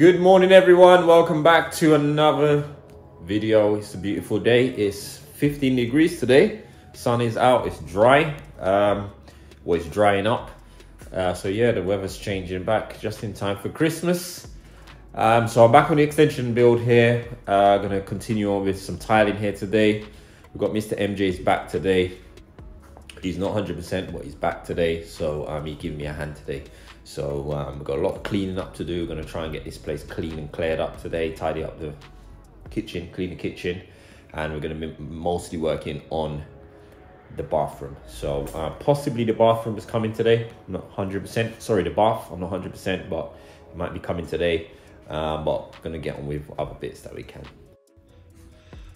Good morning, everyone. Welcome back to another video. It's a beautiful day. It's 15 degrees today. Sun is out. It's dry. Um, well, it's drying up. Uh, so yeah, the weather's changing back just in time for Christmas. Um, so I'm back on the extension build here. Uh, gonna continue on with some tiling here today. We've got Mr. MJ's back today. He's not 100%, but he's back today. So um, he gave me a hand today. So um, we've got a lot of cleaning up to do. We're gonna try and get this place clean and cleared up today, tidy up the kitchen, clean the kitchen. And we're gonna be mostly working on the bathroom. So uh, possibly the bathroom is coming today. I'm not 100%, sorry, the bath, I'm not 100%, but it might be coming today. Um, but gonna get on with other bits that we can.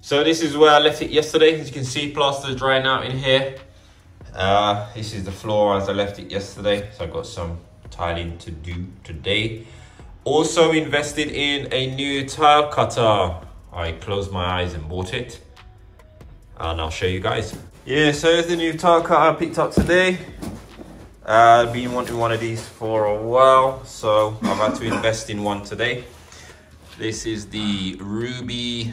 So this is where I left it yesterday. As you can see, plaster is drying out in here. Uh, this is the floor as I left it yesterday. So I've got some tiling to do today. Also invested in a new tile cutter. I closed my eyes and bought it. And I'll show you guys. Yeah, so here's the new tile cutter I picked up today. Uh, I've been wanting one of these for a while, so I've had to invest in one today. This is the Rubi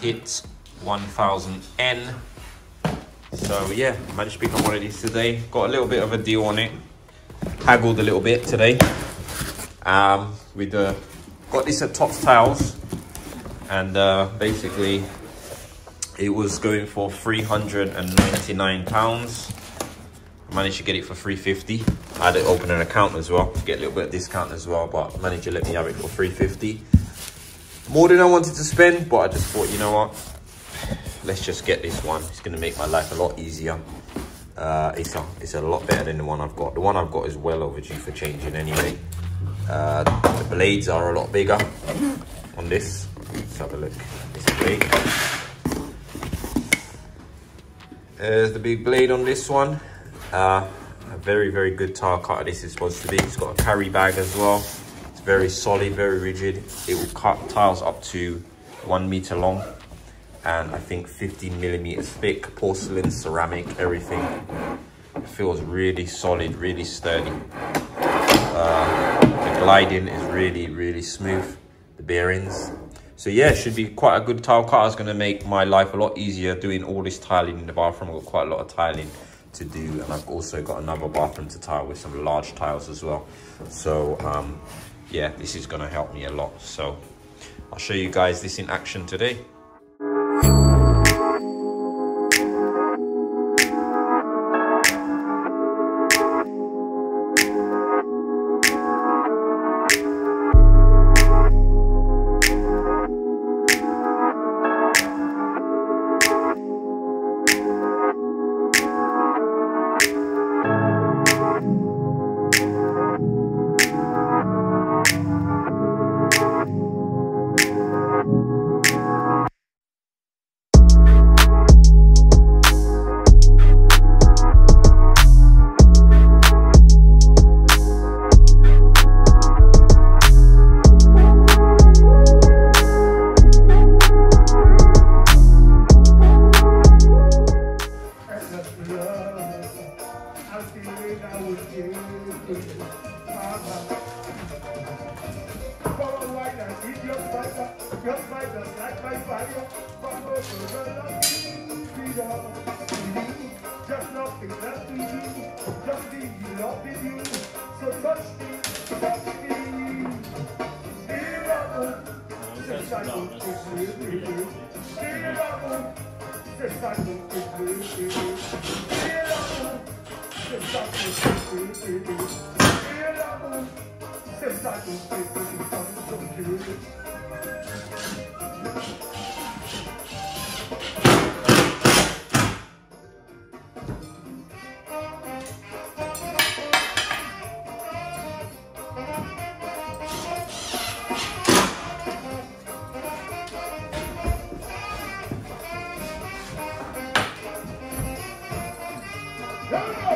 Hit 1000N. So yeah, managed to pick up one of these today. Got a little bit of a deal on it. Haggled a little bit today. Um, with the got this at Topps Tiles, and uh, basically it was going for 399 pounds. Managed to get it for 350 i had to open an account as well get a little bit of discount as well but managed to let me have it for 350 more than i wanted to spend but i just thought you know what? Let's just get this one. It's going to make my life a lot easier uh, it's a it's a lot better than the one i've got. The one i've got is well overdue for changing anyway. Uh, the blades are a lot bigger on this. Let's have a look. This blade. There's the big blade on this one. Uh, a very, very good tile cutter this is supposed to be. It's got a carry bag as well. It's very solid, very rigid. It will cut tiles up to one meter long and I think 15 millimeters thick, porcelain, ceramic, everything. It feels really solid, really sturdy. Uh, the gliding is really, really smooth. The bearings. So yeah, it should be quite a good tile cutter. It's gonna make my life a lot easier doing all this tiling in the bathroom. I've got quite a lot of tiling to do and I've also got another bathroom to tile with some large tiles as well so um, yeah this is going to help me a lot so I'll show you guys this in action today don't you. Yeah.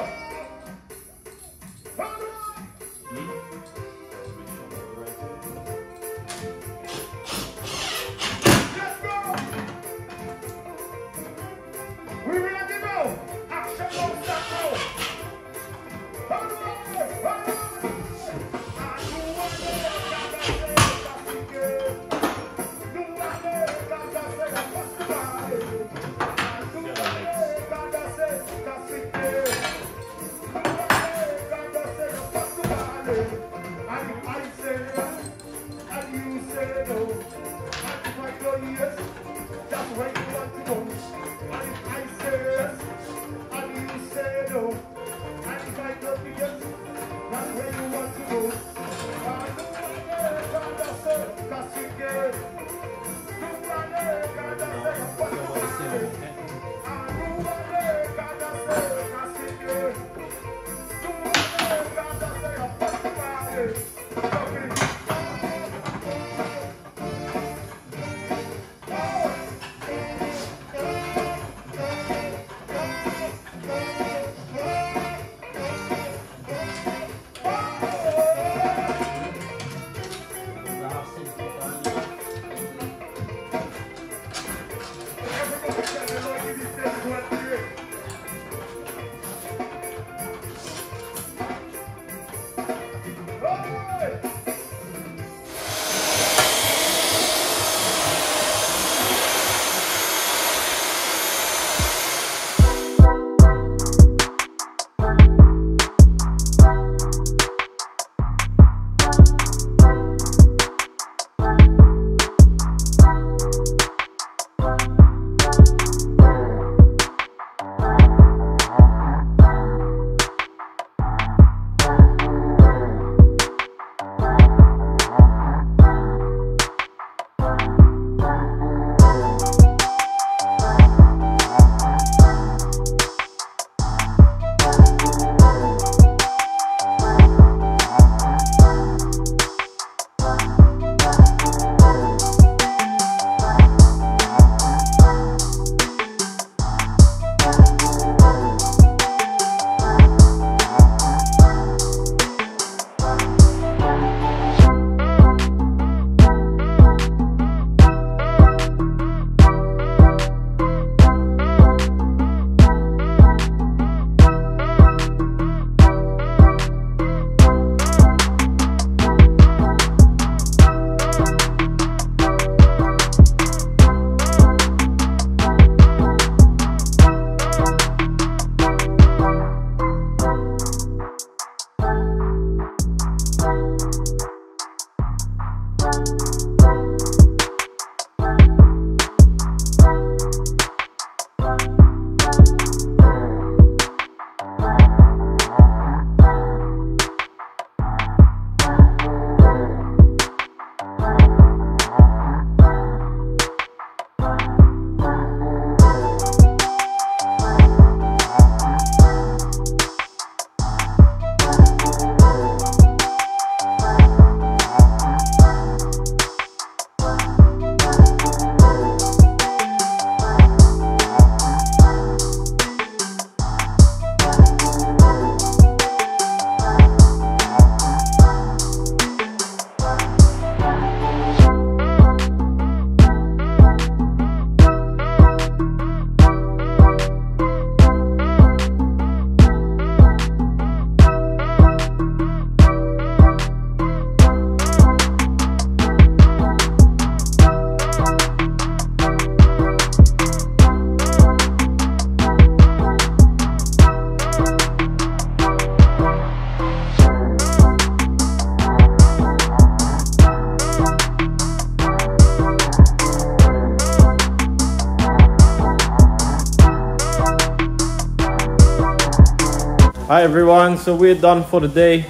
Hi everyone, so we're done for the day.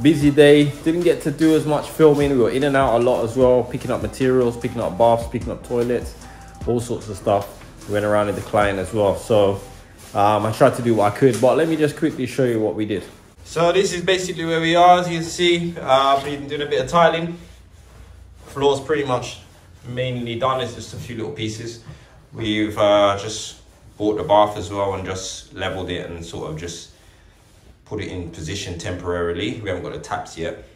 Busy day, didn't get to do as much filming. We were in and out a lot as well, picking up materials, picking up baths, picking up toilets, all sorts of stuff. We went around with the client as well. So um, I tried to do what I could, but let me just quickly show you what we did. So this is basically where we are, as you can see. Uh, we've been doing a bit of tiling. Floor's pretty much mainly done, it's just a few little pieces. We've uh, just bought the bath as well and just leveled it and sort of just put it in position temporarily. We haven't got the taps yet.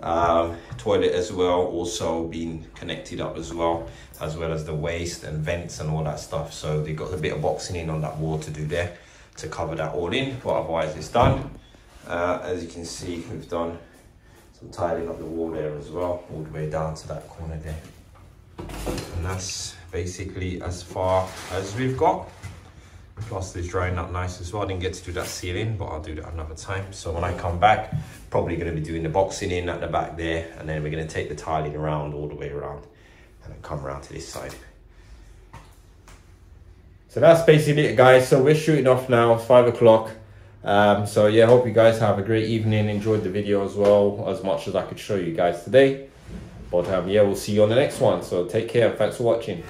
Um, toilet as well, also been connected up as well, as well as the waste and vents and all that stuff. So they've got a bit of boxing in on that wall to do there to cover that all in, but otherwise it's done. Uh, as you can see, we've done some tiling up the wall there as well, all the way down to that corner there. And that's basically as far as we've got. Plus is drying up nice as well. I didn't get to do that ceiling, but I'll do that another time. So when I come back, probably gonna be doing the boxing in at the back there, and then we're gonna take the tiling around all the way around and then come around to this side. So that's basically it guys. So we're shooting off now, five o'clock. Um, so yeah, hope you guys have a great evening. Enjoyed the video as well, as much as I could show you guys today. But um, yeah, we'll see you on the next one. So take care. Thanks for watching.